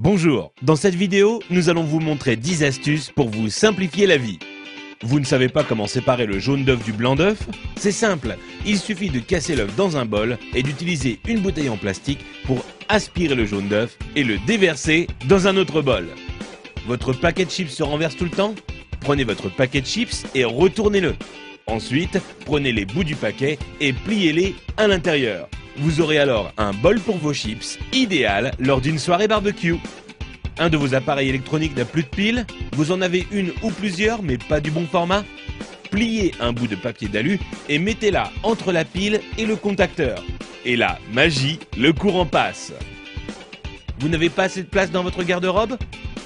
Bonjour, dans cette vidéo, nous allons vous montrer 10 astuces pour vous simplifier la vie. Vous ne savez pas comment séparer le jaune d'œuf du blanc d'œuf? C'est simple, il suffit de casser l'œuf dans un bol et d'utiliser une bouteille en plastique pour aspirer le jaune d'œuf et le déverser dans un autre bol. Votre paquet de chips se renverse tout le temps? Prenez votre paquet de chips et retournez-le. Ensuite, prenez les bouts du paquet et pliez-les à l'intérieur. Vous aurez alors un bol pour vos chips, idéal lors d'une soirée barbecue. Un de vos appareils électroniques n'a plus de piles Vous en avez une ou plusieurs mais pas du bon format Pliez un bout de papier d'alu et mettez-la entre la pile et le contacteur. Et là, magie, le courant passe. Vous n'avez pas assez de place dans votre garde-robe?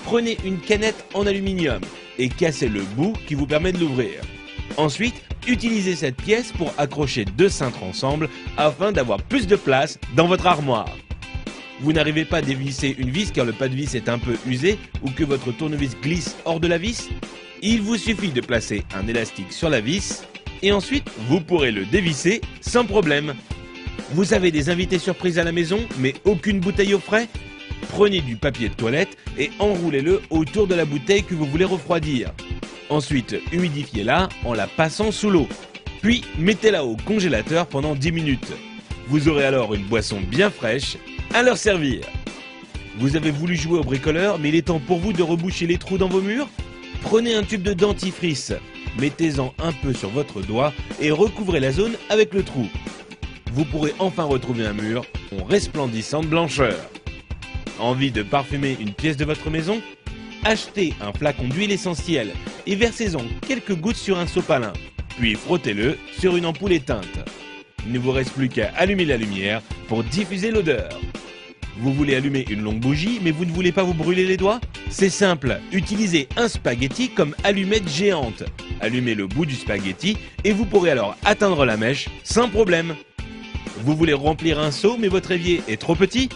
Prenez une canette en aluminium et cassez le bout qui vous permet de l'ouvrir. Ensuite, utilisez cette pièce pour accrocher deux cintres ensemble afin d'avoir plus de place dans votre armoire. Vous n'arrivez pas à dévisser une vis car le pas de vis est un peu usé ou que votre tournevis glisse hors de la vis Il vous suffit de placer un élastique sur la vis et ensuite vous pourrez le dévisser sans problème. Vous avez des invités surprises à la maison mais aucune bouteille au frais? Prenez du papier de toilette et enroulez-le autour de la bouteille que vous voulez refroidir. Ensuite, humidifiez-la en la passant sous l'eau. Puis, mettez-la au congélateur pendant 10 minutes. Vous aurez alors une boisson bien fraîche à leur servir. Vous avez voulu jouer au bricoleur, mais il est temps pour vous de reboucher les trous dans vos murs Prenez un tube de dentifrice, mettez-en un peu sur votre doigt et recouvrez la zone avec le trou. Vous pourrez enfin retrouver un mur en resplendissant de blancheur. Envie de parfumer une pièce de votre maison? Achetez un flacon d'huile essentielle et versez-en quelques gouttes sur un sopalin, puis frottez-le sur une ampoule éteinte. Il ne vous reste plus qu'à allumer la lumière pour diffuser l'odeur. Vous voulez allumer une longue bougie mais vous ne voulez pas vous brûler les doigts? C'est simple, utilisez un spaghetti comme allumette géante. Allumez le bout du spaghetti et vous pourrez alors atteindre la mèche sans problème. Vous voulez remplir un seau mais votre évier est trop petit?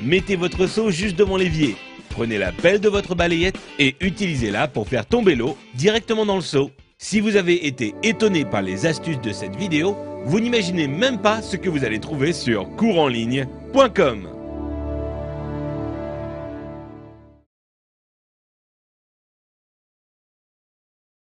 Mettez votre seau juste devant l'évier Prenez la pelle de votre balayette et utilisez-la pour faire tomber l'eau directement dans le seau. Si vous avez été étonné par les astuces de cette vidéo, vous n'imaginez même pas ce que vous allez trouver sur couranligne.com.